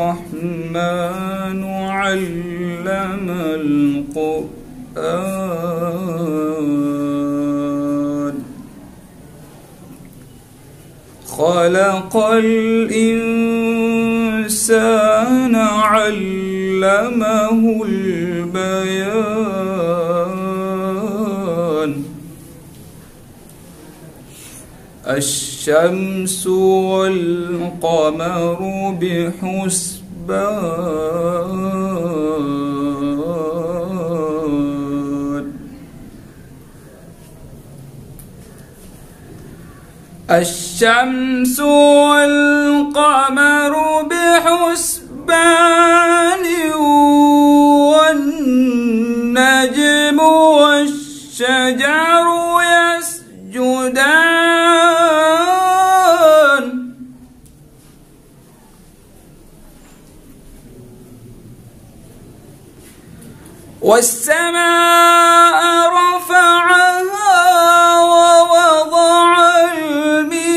الرحمن علم القرآن. خلق الإنسان علمه البيان. الشمس والقمر بحسبان الشمس والقمر بحسبان والسماء رفعها ووضع الميزان.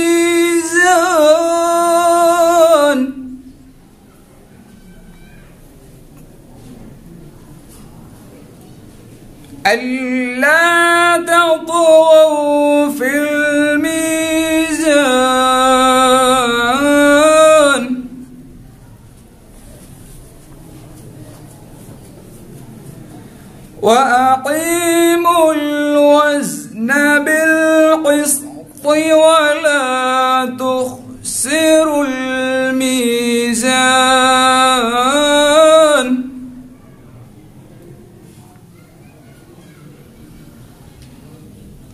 ألا تطغوا في الميزان وأقيموا الوزن بالقسط ولا تخسروا الميزان.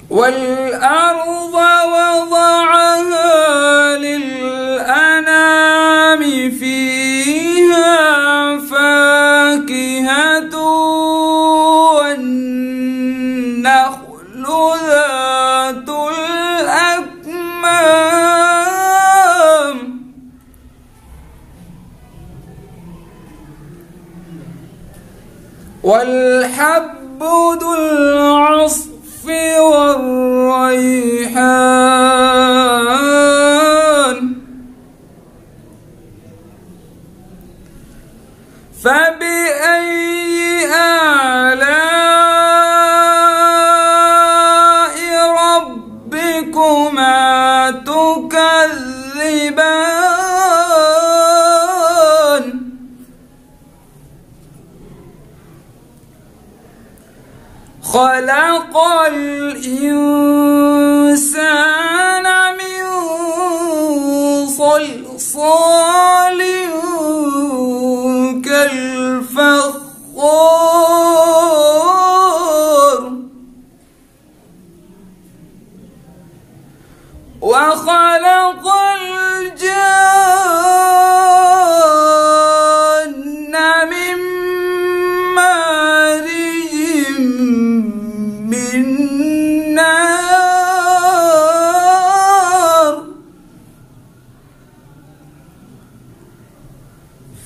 والأرض وضعها والحب ذو العصف والريحان خلق الإنسان من صلصال كالفخار وخلق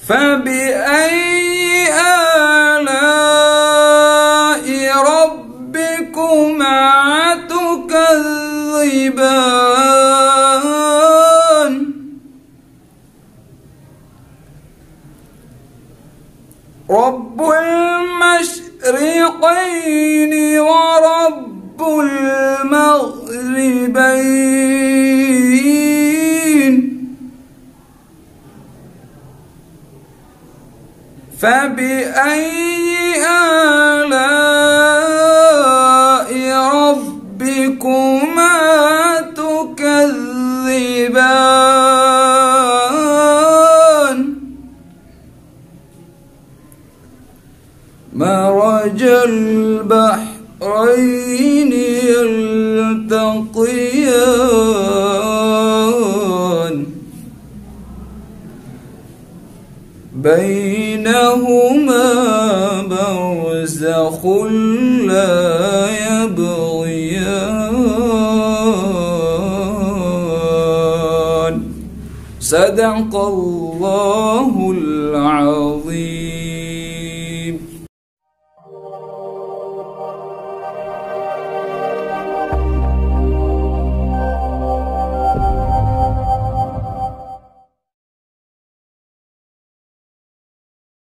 فبأي آلاء ربكما تكذبان؟ رب المشرقين ورب المغربين. فبأي آلاء ربكما تكذبان؟ مرج البحرين يلتقيان. بينهما برزخ لا يبغيان صدق الله العظيم.